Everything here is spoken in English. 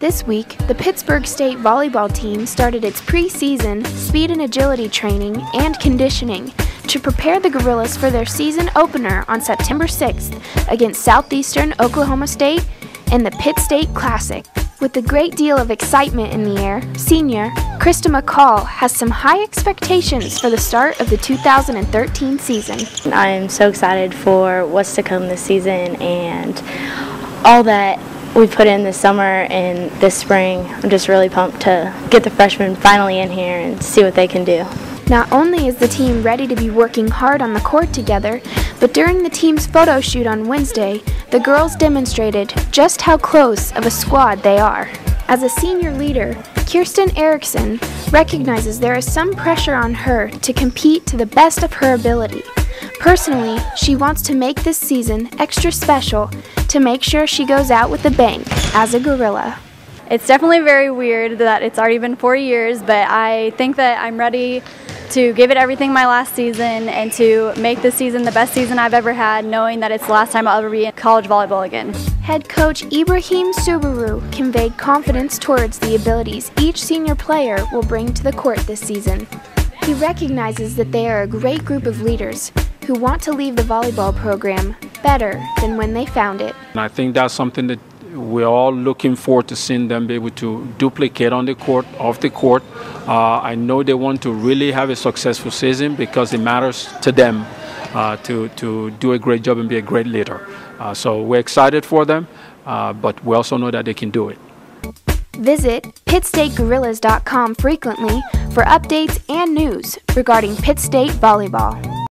This week, the Pittsburg State volleyball team started its preseason speed and agility training and conditioning to prepare the Gorillas for their season opener on September 6th against Southeastern Oklahoma State in the Pitt State Classic. With a great deal of excitement in the air, senior Christa McCaw has some high expectations for the start of the 2013 season. I am so excited for what's to come this season and all that we put in this summer and this spring. I'm just really pumped to get the freshmen finally in here and see what they can do. Not only is the team ready to be working hard on the court together, but during the team's photo shoot on Wednesday, the girls demonstrated just how close of a squad they are. As a senior leader, Kirsten Erikson recognizes there is some pressure on her to compete to the best of her ability. Personally, she wants to make this season extra special to make sure she goes out with a bang as a gorilla. It's definitely very weird that it's already been four years, but I think that I'm ready to give it everything my last season and to make this season the best season I've ever had, knowing that it's the last time I'll ever be in college volleyball again. Head coach Ibraheem Suberu conveyed confidence towards the abilities each senior player will bring to the court this season. He recognizes that they are a great group of leaders who want to leave the volleyball program better than when they found it. And I think that's something that we're all looking forward to seeing them be able to duplicate on the court, off the court. Uh, I know they want to really have a successful season because it matters to them uh, to, to do a great job and be a great leader. Uh, so we're excited for them, uh, but we also know that they can do it. Visit PittStateGorillas.com frequently for updates and news regarding Pitt State volleyball.